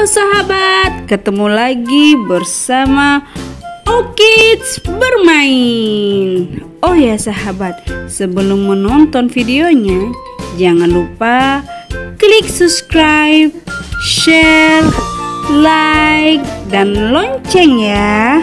Halo sahabat, ketemu lagi bersama Okids bermain. Oh ya sahabat, sebelum menonton videonya, jangan lupa klik subscribe, share, like, dan lonceng ya.